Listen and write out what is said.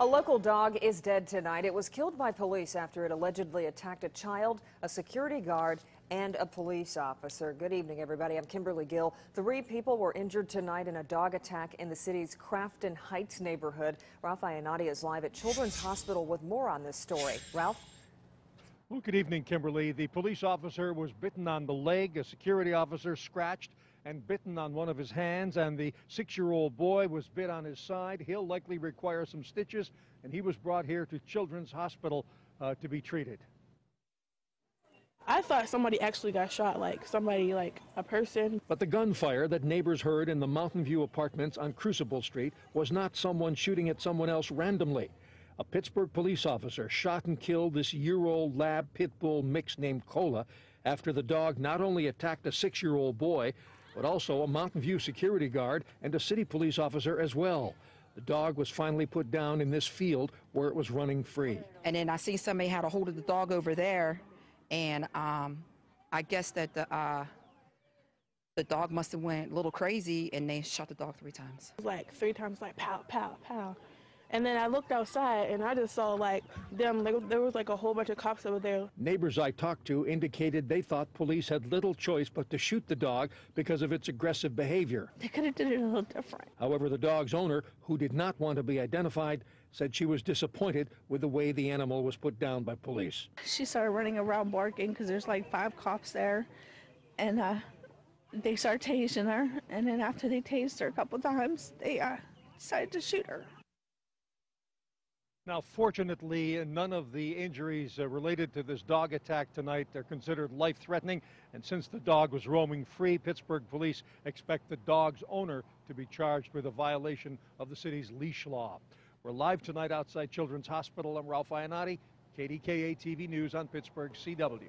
A local dog is dead tonight. It was killed by police after it allegedly attacked a child, a security guard, and a police officer. Good evening, everybody. I'm Kimberly Gill. Three people were injured tonight in a dog attack in the city's Crafton Heights neighborhood. Ralph Iannotti is live at Children's Hospital with more on this story. Ralph? Well, good evening, Kimberly. The police officer was bitten on the leg. A security officer scratched and bitten on one of his hands, and the six-year-old boy was bit on his side. He'll likely require some stitches, and he was brought here to Children's Hospital uh, to be treated. I thought somebody actually got shot, like somebody, like a person. But the gunfire that neighbors heard in the Mountain View apartments on Crucible Street was not someone shooting at someone else randomly. A Pittsburgh police officer shot and killed this year-old lab pit bull mix named Cola after the dog not only attacked a six-year-old boy, but also a Mountain View security guard and a city police officer as well. The dog was finally put down in this field where it was running free. And then I see somebody had a hold of the dog over there, and um, I guess that the uh, the dog must have went a little crazy, and they shot the dog three times. Like three times, like pow, pow, pow. And then I looked outside and I just saw like them, like, there was like a whole bunch of cops over there. Neighbors I talked to indicated they thought police had little choice but to shoot the dog because of its aggressive behavior. They could have did it a little different. However, the dog's owner, who did not want to be identified, said she was disappointed with the way the animal was put down by police. She started running around barking because there's like five cops there. And uh, they started tasing her. And then after they tased her a couple times, they uh, decided to shoot her. Now, fortunately, none of the injuries uh, related to this dog attack tonight are considered life threatening. And since the dog was roaming free, Pittsburgh police expect the dog's owner to be charged with a violation of the city's leash law. We're live tonight outside Children's Hospital. I'm Ralph Iannotti, KDKA TV News on Pittsburgh CW.